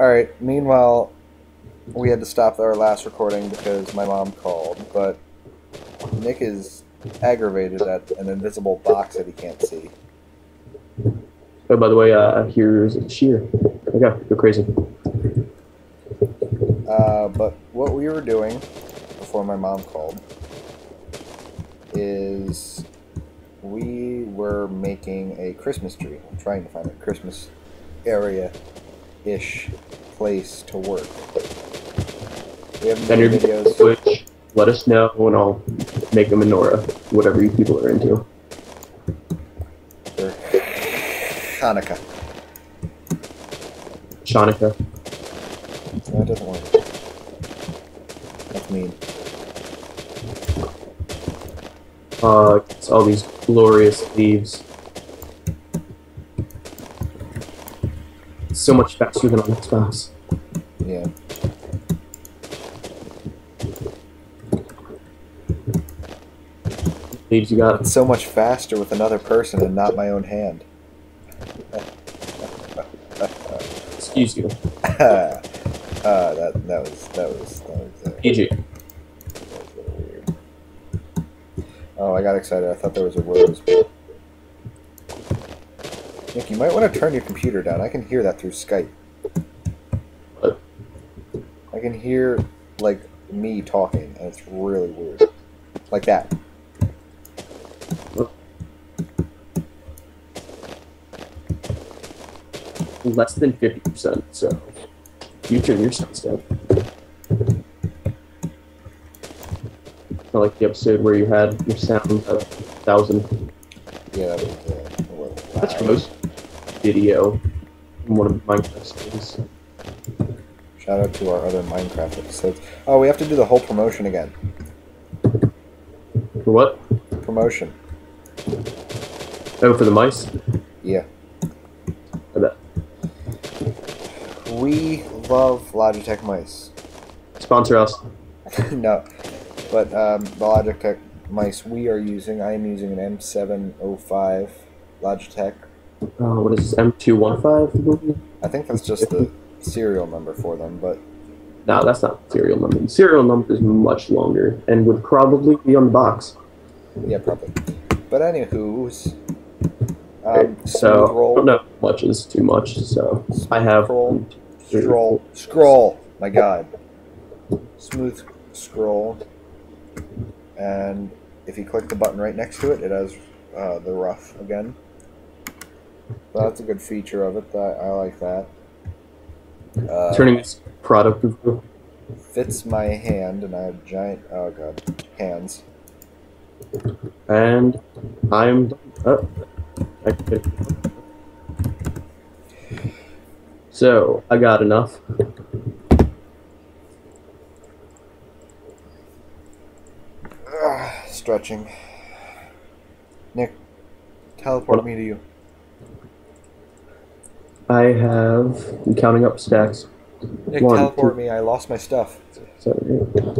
All right. Meanwhile, we had to stop our last recording because my mom called, but Nick is aggravated at an invisible box that he can't see. Oh, by the way, uh, here's a shear. Okay, go crazy. Uh, but what we were doing before my mom called is we were making a Christmas tree. I'm trying to find a Christmas area ish place to work. We have your videos. Twitch. Let us know, and I'll make a menorah, whatever you people are into. for Hanukkah. Shanika. No, it doesn't work. That's mean. Uh, it's all these glorious leaves. So much faster than on Xbox. Yeah. Leaves you got. It's so much faster with another person and not my own hand. Excuse you. uh, that that was that was that was, uh, PG. that was a weird. Oh, I got excited. I thought there was a rose. Nick, you might want to turn your computer down. I can hear that through Skype. What? I can hear like me talking, and it's really weird. Like that. Less than 50%, so you turn your sounds down. Not like the episode where you had your sound at a thousand. Yeah, that was uh, a little That's loud. Video in one of Minecraft's games. Shout out to our other Minecraft episodes. Oh, we have to do the whole promotion again. For what? Promotion. Oh, for the mice? Yeah. I bet. We love Logitech mice. Sponsor us. no, but um, the Logitech mice we are using, I am using an M705 Logitech. Uh, what is this? M215? I think that's just the serial number for them, but No, that's not serial number. The serial number is much longer and would probably be on the box. yeah, probably. But anywho's, um, so, I don't know much is too much, so I have. Scroll. scroll, scroll. My God, smooth scroll, and if you click the button right next to it, it has uh, the rough again. That's a good feature of it. That I like that. Uh, Turning this product fits my hand, and I have giant. Oh god, hands. And I'm. Oh, I could- so, I got enough. Ugh, stretching. Nick, teleport What? me to you. I have. I'm counting up stacks. Nick, One, teleport two. me. I lost my stuff. Seven, eight.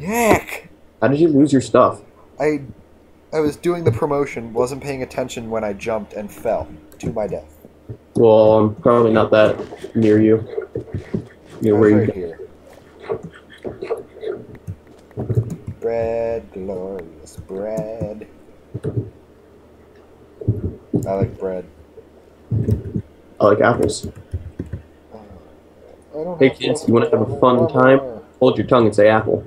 Nick, How did you lose your stuff? I, I was doing the promotion, wasn't paying attention when I jumped and fell to my death. Well, I'm probably not that near you. Near where was you. right here. Bread, glorious bread. I like bread. I like apples. I don't Hey kids, you want to have a fun time? Hold your tongue and say apple.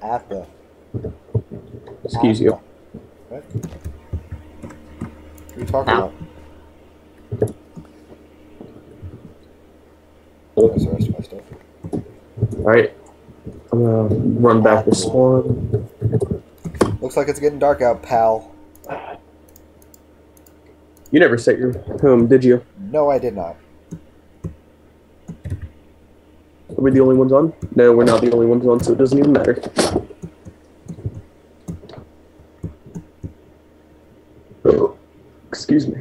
Apple. Excuse you. What? What are you talking Ow. about? Oh. There's the rest of my stuff. Alright. I'm gonna run back to spawn. Looks like it's getting dark out, pal. You never set your home, did you? No, I did not. Are we the only ones on? No, we're not the only ones on, so it doesn't even matter. Oh, excuse me.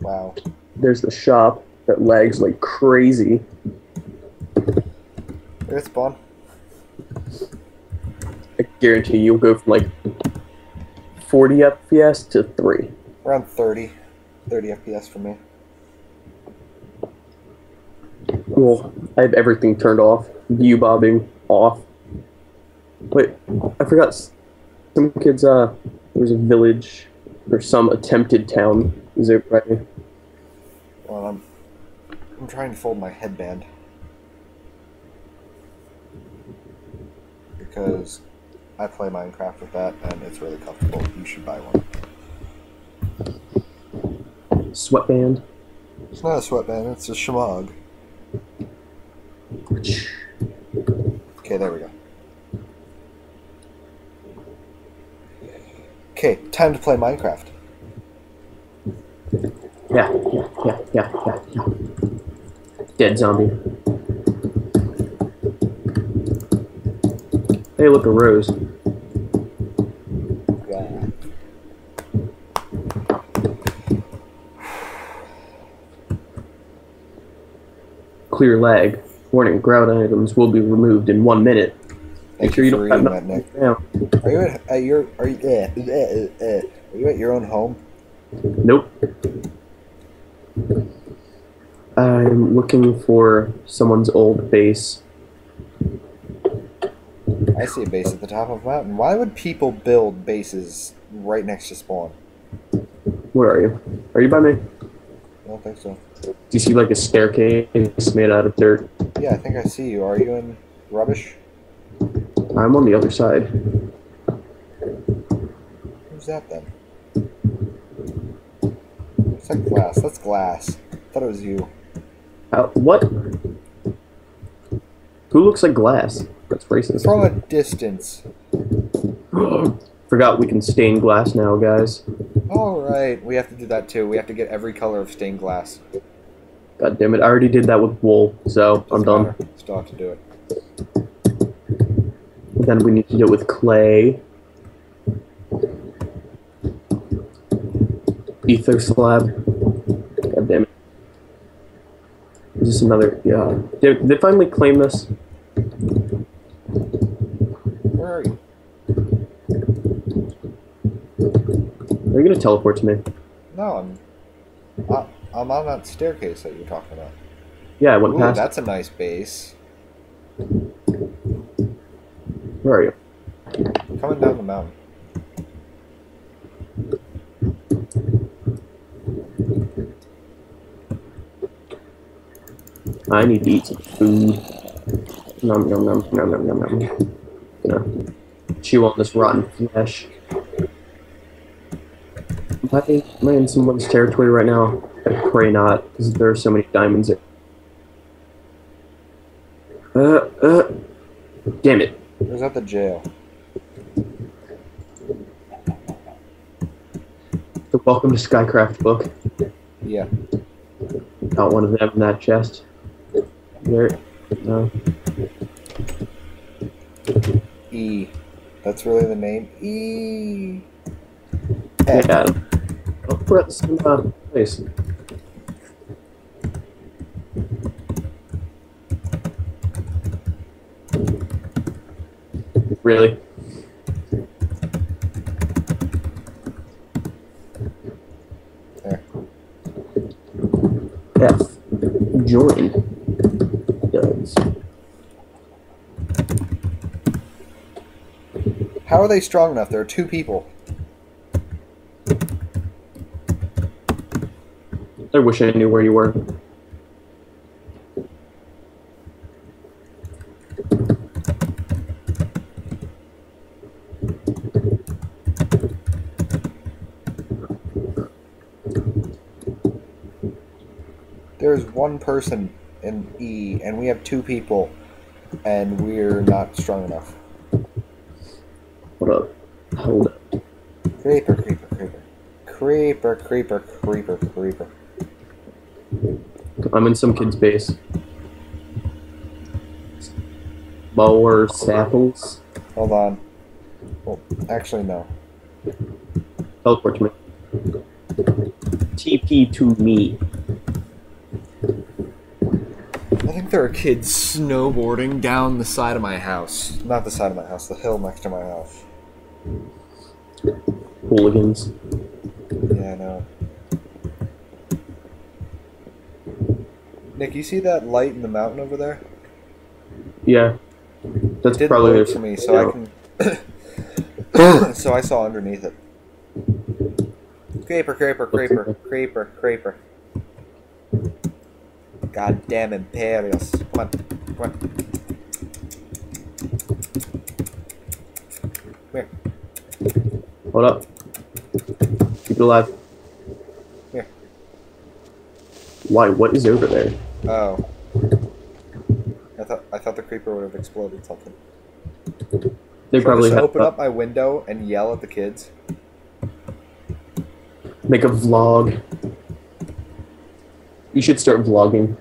Wow. There's the shop that lags like crazy. It's spawn. I guarantee you'll go from like 40 FPS to 3. Around 30. 30 FPS for me. Cool. I have everything turned off. View bobbing off. Wait, I forgot. Some kids. Uh, there was a village or some attempted town. Is it right? Well, I'm I'm trying to fold my headband because I play Minecraft with that and it's really comfortable. You should buy one. Sweatband. It's not a sweatband. It's a shemagh. Okay, there we go. Okay, time to play Minecraft. Yeah, yeah, yeah, yeah, yeah, yeah. Dead zombie. Hey, look, a rose. Yeah. Clear lag. Warning, ground items will be removed in one minute. Make sure you don't have that, Nick. down. Are you at, at your are you eh, eh, eh, eh, are you at your own home? Nope. I'm looking for someone's old base. I see a base at the top of a mountain. Why would people build bases right next to spawn? Where are you? Are you by me? I don't think so. Do you see like a staircase made out of dirt? Yeah, I think I see you. Are you in rubbish? I'm on the other side. Who's that then? It's like glass. That's glass. I thought it was you. Uh, what? Who looks like glass? That's racist. From a distance. Forgot we can stain glass now, guys. Alright, we have to do that too. We have to get every color of stained glass. God damn it! I already did that with wool, so I'm done. matter. Still have to do it. Then we need to do it with clay. Ether slab. God damn it. Is this another? Yeah. Did they finally claim this? Where are you? Are you gonna teleport to me? No, I'm. I, I'm on that staircase that you're talking about. Yeah, I went Ooh, past. that's a nice base. Where are you? Coming down the mountain. I need to eat some food. Nom nom nom nom nom nom nom. Gonna chew on this rotten flesh. Am I, am I in someone's territory right now? I pray not, because there are so many diamonds there. Uh, uh. Damn it. Who's at the jail? The Welcome to Skycraft book. Yeah. Got one of them in that chest. There. No. E. That's really the name? E. F. Yeah. We're at the same uh, place. Really? There. F. Join. Does. How are they strong enough? There are two people. I wish I knew where you were. There's one person in E, and we have two people, and we're not strong enough. Hold up. Hold up. Creeper, creeper, creeper. Creeper, creeper, creeper, creeper. I'm in some kid's base. Mower samples. Hold on. Well, actually, no. Teleport to me. TP to me. I think there are kids snowboarding down the side of my house. Not the side of my house, the hill next to my house. Hooligans. Yeah, I know. Nick, you see that light in the mountain over there? Yeah. That's It probably their- for me, so I can. so I saw underneath it. Creeper, creeper, creeper, creeper, creeper. Goddamn Imperials. Come on, come on. Come here. Hold up. Keep it alive. Here. Why? What is over there? Oh. I thought I thought the creeper would have exploded something. They Should I probably just open up my window and yell at the kids. make a vlog. You should start vlogging.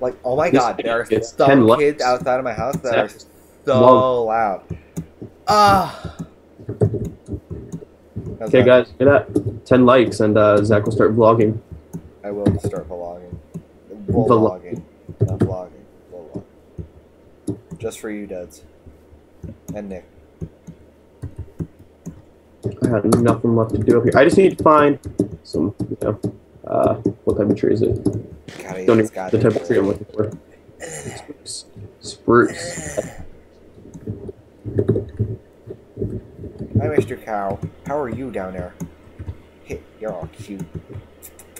Like, oh my god, there are some 10 likes. kids outside of my house that are so vlog. loud. Ah. Okay, guys, get that. 10 likes, and uh, Zach will start vlogging. I will start vlogging. Vlogging. Vlog. Not vlogging. Vlog. Just for you, Duds. And Nick. I have nothing left to do up here. I just need to find some, you know, uh, what type of tree is it? God, Don't even the type of tree I'm looking for. Spruce. Spruce. Hi, Mr. Cow. How are you down there? Hey, you're all cute.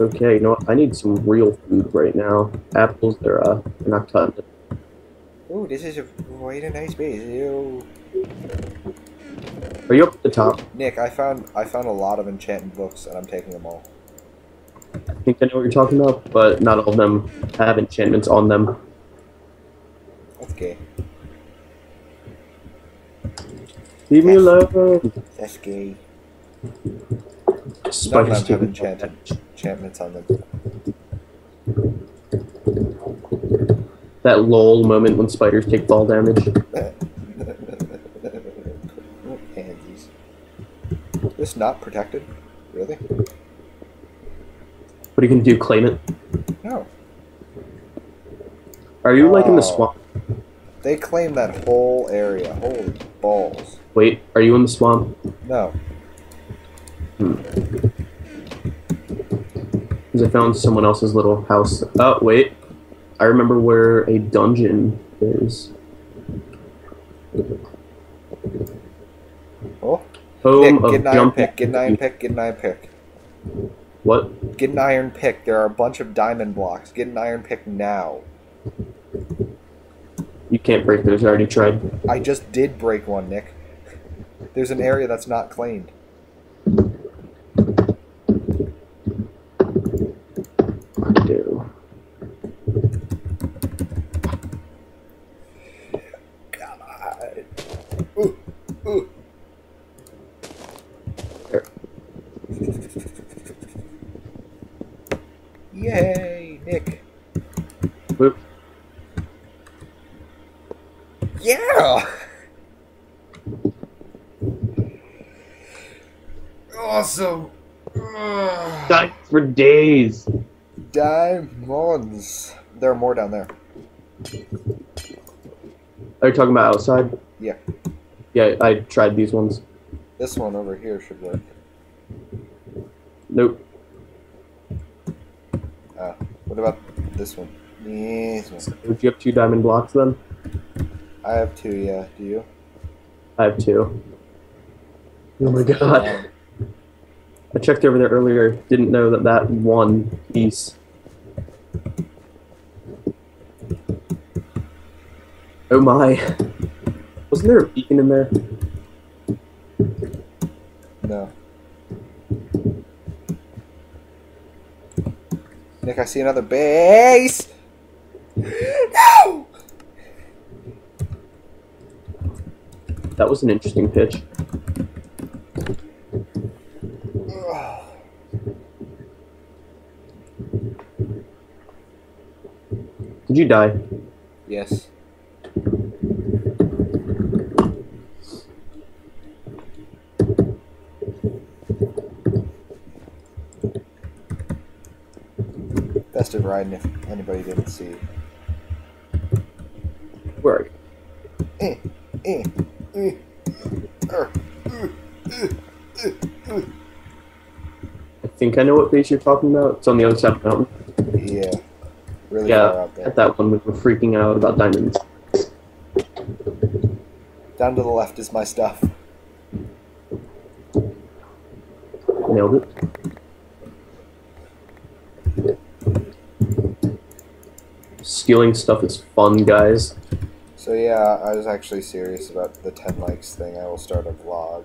Okay, you know what? I need some real food right now. Apples, they're, uh, they're not cutting it. Ooh, this is a quite a nice base. Ew. Are you up at the top? Nick, I found I found a lot of enchanted books, and I'm taking them all. I think I know what you're talking about, but not all of them have enchantments on them. That's gay. Leave me alone. That's gay. Spiders None of them have enchanted enchantments on them. That lol moment when spiders take fall damage. Pansies. This not protected? Really? What are you gonna do? Claim it? No. Are you like in the Oh. swamp? They claim that whole area. Holy balls. Wait, are you in the swamp? No. Because I found someone else's little house. Oh wait, I remember where a dungeon is. Oh. Home Nick, of get an iron pick, get an iron pick, get an iron pick. What? Get an iron pick. There are a bunch of diamond blocks. Get an iron pick now. You can't break those. I already tried. I just did break one, Nick. There's an area that's not claimed. I do. God. Ooh, ooh. There. Yay, Nick. Whoop. Yeah. Awesome. Ugh. Died for days. Diamonds. There are more down there. Are you talking about outside? Yeah. Yeah, I tried these ones. This one over here should work. Nope. Uh, what about this one? This one. Would you have two diamond blocks then? I have two, yeah. Do you? I have two. Oh my god. I checked over there earlier. Didn't know that that one piece. Oh my. Wasn't there a beacon in there? no. Nick, I see another base. No. That was an interesting pitch. Did you die? Yes. Best of riding if anybody didn't see. Where are you? Eh, eh, eh, er, I think I know what base you're talking about. It's on the other side of the mountain. Yeah. Really Yeah, far out there. At that one, we were freaking out about diamonds. Down to the left is my stuff. Nailed it. Stealing stuff is fun, guys. So yeah, I was actually serious about the 10 likes thing. I will start a vlog.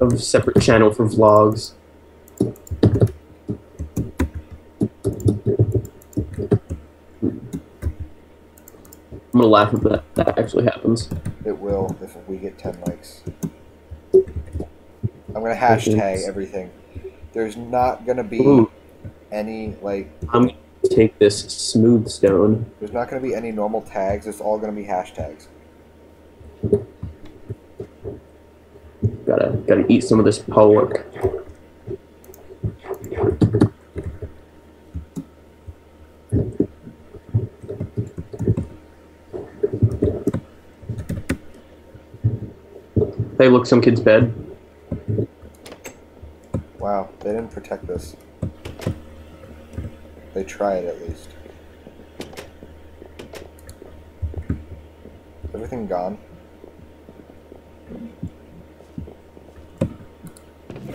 A separate channel for vlogs. Laugh if that, that actually happens. It will if we get 10 likes. I'm gonna hashtag everything. There's not gonna be Ooh, any like I'm gonna take this smooth stone. there's not gonna be any normal tags, it's all gonna be hashtags. Gotta gotta eat some of this pork. Hey, look, some kid's bed. Wow, they didn't protect this. They tried at least. Is everything gone?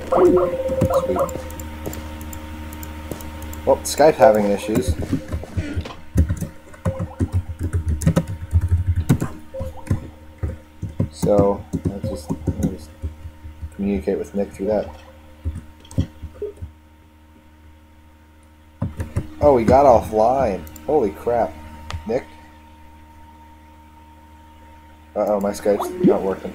Sweet. Well, Skype having issues. So, I'll just, I'll just communicate with Nick through that. Oh, he got offline. Holy crap. Nick? Uh oh, my Skype's not working.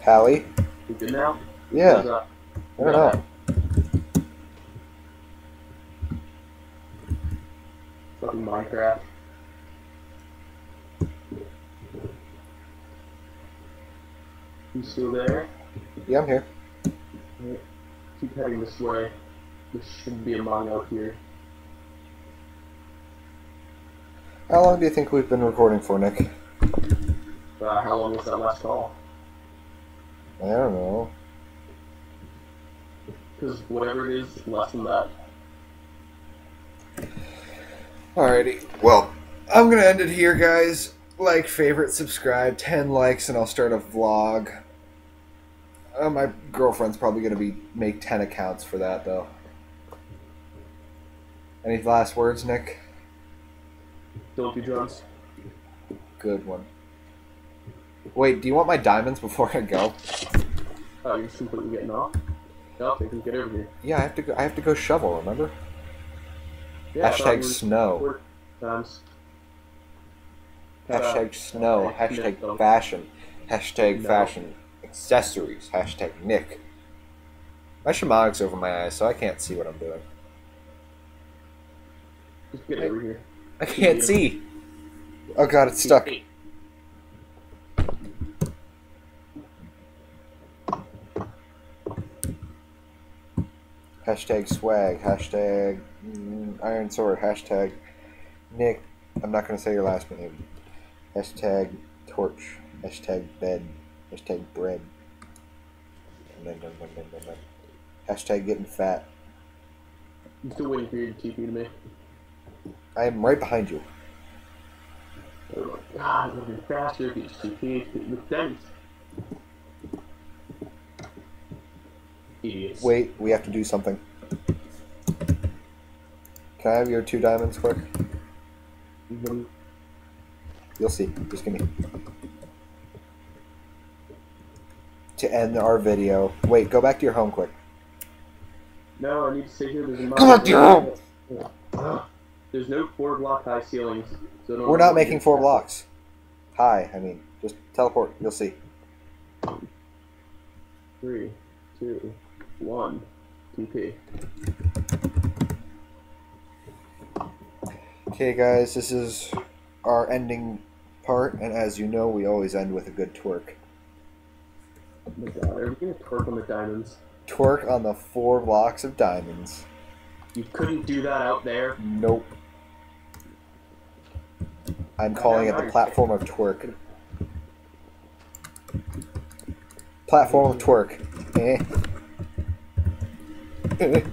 Pally? You good now? Yeah, I don't know. Minecraft. You still there? Yeah, I'm here. Keep heading this way. There should be a mine out here. How long do you think we've been recording for, Nick? Uh, how long was that last call? I don't know. Because whatever it is, less than that. Alrighty. Well, I'm gonna end it here, guys. Like, favorite, subscribe, 10 likes, and I'll start a vlog. Uh, my girlfriend's probably gonna be make 10 accounts for that, though. Any last words, Nick? Don't be drugs. Good one. Wait, do you want my diamonds before I go? Oh, you're completely getting off? No, they can get over here. Yeah, I have to go. I have to go shovel. Remember? Yeah, uh, Hashtag snow. Times. Hashtag snow. okay, Hashtag no. fashion. Hashtag No. fashion accessories. Hashtag Nick. My shamonic's over my eyes, so I can't see what I'm doing. Just get over here. I can't see. Oh god, it's stuck. Hashtag swag. Hashtag mm, iron sword. Hashtag Nick. I'm not gonna say your last name. Hashtag torch. Hashtag bed. Hashtag bread. Hashtag getting fat. I'm still waiting for you to TP to me. I am right behind you. Oh my god, it been faster if you TP them. Idiots. Wait, we have to do something. Can I have your two diamonds quick? Mhm. You'll see. Just give me. To end our video. Wait, go back to your home quick. No, I need to stay here. There's a Come back to your home! There's no four block high ceilings. So no We're not making four blocks. Hi, I mean, just teleport. You'll see. Three, two, one. TP. Okay, guys, this is our ending part, and as you know, we always end with a good twerk. Oh my god, are we gonna twerk on the diamonds? Twerk on the four blocks of diamonds. You couldn't do that out there. Nope. I'm calling it the platform of twerk. Platform with twerk. Eh. Alright.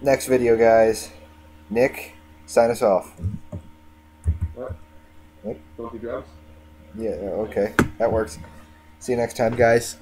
Next video, guys. Nick, sign us off. Don't do drugs. Yeah, okay. That works. See you next time, guys.